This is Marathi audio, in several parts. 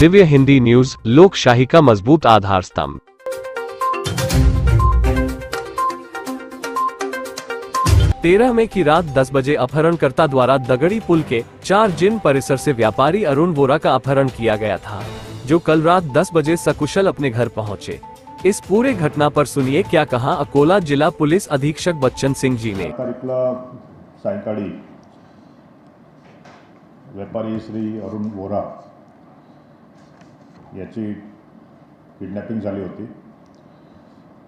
दिव्य हिंदी न्यूज़, लोकशाही का मज़बूत आधार स्तंभ। तेरह मई की रात 10 बजे अपहरणकर्ता द्वारा दगड़ी पुल के चार जिन परिसर से व्यापारी अरुण वोरा का अपहरण किया गया था, जो कल रात 10 बजे सकुशल अपने घर पहुँचे। इस पूरे घटना पर सुनिए क्या कहा अकोला जिला पुलिस अधीक्षक बच्चन सिंह जी ने। व्यापारी श्री अरुण वोरा याची किडनॅपिंग झाली होती.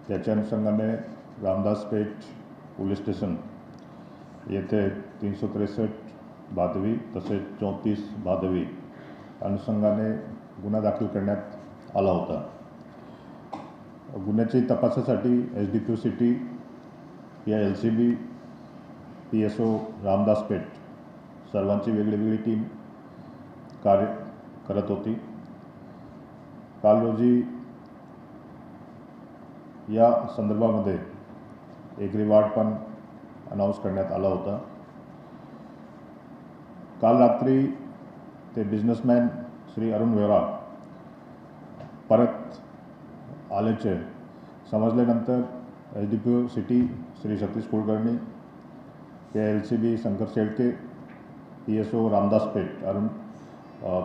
त्याच्या अनुषंगाने रामदास पेठ पोलीस स्टेशन येथे तीनशे त्रेसष्ट भादवी तसेच चौतीस भादवी अनुषंगाने गुन्हा दाखल करण्यात आला होता. गुन्ह्याची तपासासाठी एस डी क्यू सिटी या L C B P S O Ramdas Peth सर्वांची वेगळी वेगळी टीम कार्य करत होती. काल रोजी या संदर्भामध्ये एक रिवॉर्ड पण अनाऊन्स करण्यात आला होता. काल रात्री ते बिझनेसमॅन श्री अरुण वेरा परत आल्याचे समजल्यानंतर H D P O city Shri Satish Kulkarni K L C B Shankar Shelke P S O Ramdas Peth Arun अ,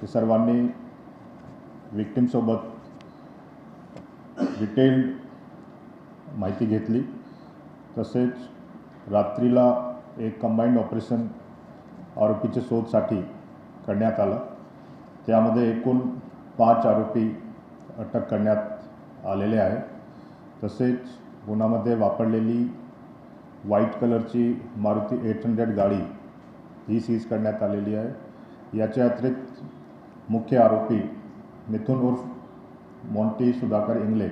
की सर्वांनी विक्टीमसोबत डिटेल्ड माहिती घेतली. तसेच रात्रीला एक कंबाईंड ऑपरेशन आरोपीच्या शोधसाठी करण्यात आलं. त्यामध्ये एकूण पाच आरोपी अटक करण्यात आलेले आहे तसेच गुन्ह्यामध्ये वापरलेली व्हाईट कलरची मारुती एट हंड्रेड गाडी ही सीज करण्यात आलेली आहे. याच्या अतिरिक्त मुख्य आरोपी मिथुन उर्फ मोंटी सुधाकर इंगले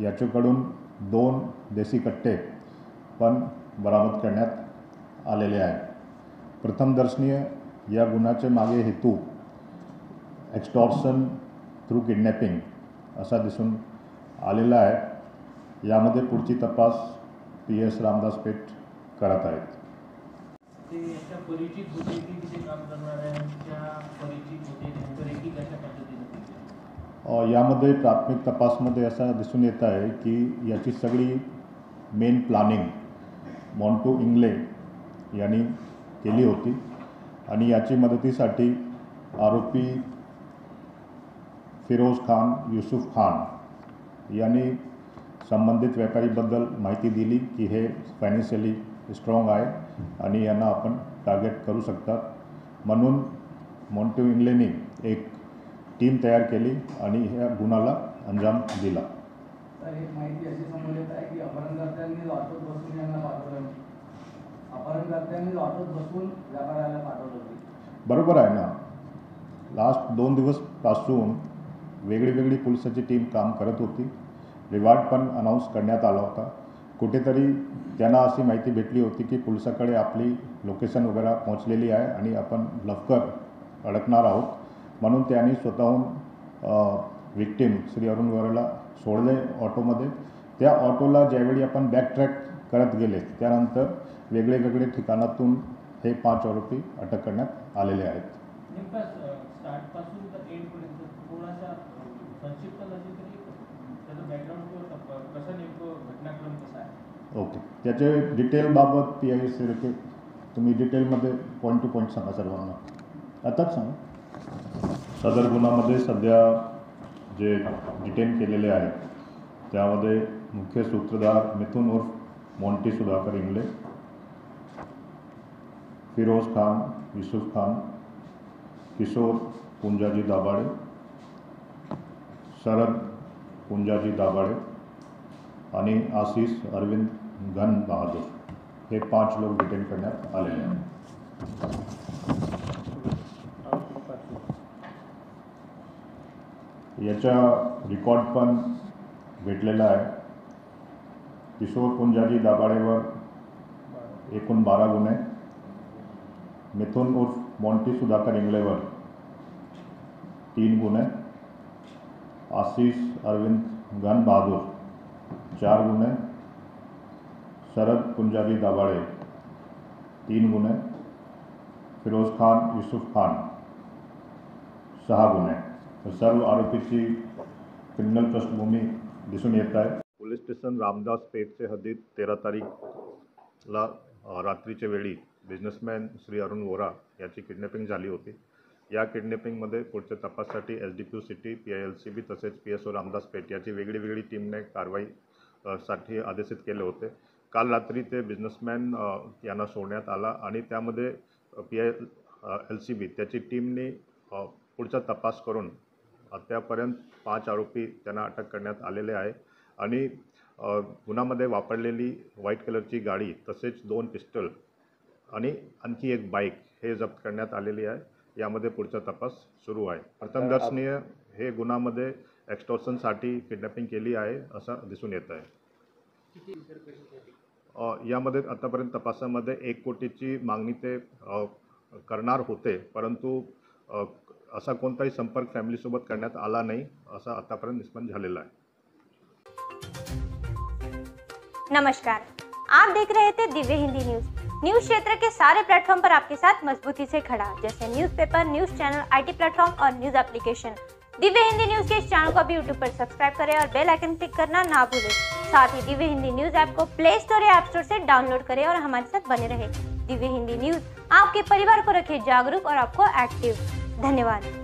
याच्याकडून दोन देशी कट्टे पण बरामद करण्यात आलेले आहे. प्रथमदर्शनीय या गुन्ह्याचे मागे हेतू एक्स्टॉर्सन थ्रू किडनॅपिंग असा दिसून आलेला आहे. यामध्ये पुढची तपास पी एस रामदास पेठ करत आहेत. ते याच्या परिचित होते की तिथे काम करणाऱ्यांच्या परिचित होते त्यांचं रेकी कशा पद्धतीने यामध्ये प्राथमिक तपासमध्ये असं दिसून येत आहे की याची सगळी मेन प्लॅनिंग मॉन्टू इंगले यांनी केली होती आणि याची मदतीसाठी आरोपी फिरोज खान युसुफ खान यांनी संबंधित व्यापारीबद्दल माहिती दिली की हे फायनान्शियली स्ट्रॉंग आहे आणि यांना आपण टार्गेट करू शकतात. म्हणून मॉन्टू इंग्लेनी एक टीम तयार केली आणि ह्या गुन्ह्याला अंजाम दिला. बरोबर आहे ना? लास्ट दोन दिवसपासून वेगळी वेगळी पोलिसाची टीम काम करत होती. रिवॉर्ड पण अनाऊन्स करण्यात आला होता. कुठेतरी त्यांना अशी माहिती भेटली होती की पोलिसाकडे आपली लोकेशन वगैरे पोहोचलेली आहे आणि आपण लवकर अडकणार आहोत. म्हणून त्यांनी स्वतःहून विक्टीम श्री अरुण गोरेला सोडले ऑटोमध्ये. त्या ऑटोला ज्यावेळी आपण बॅक ट्रॅक करत गेले त्यानंतर वेगळे वेगळे ठिकाणातून हे पाच आरोपी अटक करण्यात आलेले आहेत. संक्षिप्त ओके. त्याचे डिटेलबाबत पी आय सिरके तुम्ही डिटेलमध्ये पॉईंट टू पॉईंट सांगा सर्वांना. आताच सांगा. सदर गुन्ह्यामध्ये सध्या जे डिटेन केलेले आहेत त्यामध्ये मुख्य सूत्रधार मिथुन उर्फ मोंटी सुधाकर इंगले फिरोज खान युसुफ खान किशोर पुंजाजी दाभाडे शरद पुंजाजी दाभाडे आणि आशिष अरविंद घन बहादुर हे पाँच लोग डिटेन करण्यात आलेले आहेत याचा रेकॉर्ड पण भेटलेला आहे किशोर पुंजाजी दाभाडेवर एकूण बारा गुन्हे मिथुन उर्फ़ मॉन्टी सुधाकर इंगलेवर तीन गुन्हे आशीष अरविंद गन बहादुर, चार गुन्हे शरद पुंजाबी दाभाडे तीन गुन्हे फिरोज खान युसुफ खान सहा गुन्हे. तर सर्व आरोपीची क्रिमिनल पृष्ठभूमी दिसून येत आहे. पोलीस स्टेशन रामदास पेठचे हद्दीत तेरा तारीखला रात्रीच्या वेळी बिझनेसमॅन श्री अरुण वोरा याची किडनॅपिंग झाली होती. या किडनॅपिंगमध्ये पुढच्या तपाससाठी S D P city P I L C B तसेच P S O Ramdas Peth याची वेगळी वेगळी टीमने कारवाई साठी आदेशित केले होते. काल रात्री ते बिझनेसमॅन यांना सोडण्यात आला आणि त्यामध्ये P I L C B त्याची टीमने पुढचा तपास करून अद्यापर्यंत पाच आरोपी त्यांना अटक करण्यात आलेले आहे आणि अ, गुन्ह्यामध्ये वापरलेली व्हाईट कलरची गाडी तसेच दोन पिस्टल आणि आणखी एक बाईक हे जप्त करण्यात आलेली आहे. यामध्ये पुढचा तपास सुरू आहे. प्रथम दर्शनीय हे गुन्ह्यामध्ये एक्स्टॉर्शनसाठी किडनॅपिंग केली आहे असं दिसून येत आहे. यामध्ये आतापर्यंत तपासामध्ये एक कोटीची मागणी ते करणार होते. परंतु असा कोणताही संपर्क फॅमिलीसोबत करण्यात आला नाही असा आतापर्यंत निष्पन्न झालेला आहे. नमस्कार. आप देख रहे थे दिव्य हिंदी न्यूज. न्यूज क्षेत्र के सारे प्लेटफॉर्म पर आपके साथ मजबूती से खड़ा जैसे newspaper, news channel IT platform और news application Divya Hindi news के इस चैनल को अभी यूट्यूब पर सब्सक्राइब करें और बेल आइकन क्लिक करना ना भूलें। साथ ही दिव्य हिंदी न्यूज़ ऐप को प्ले स्टोर या ऐप स्टोर से डाउनलोड करें और हमारे साथ बने रहे। दिव्य हिंदी न्यूज़ आपके परिवार को रखे जागरूक और आपको एक्टिव धन्यवाद।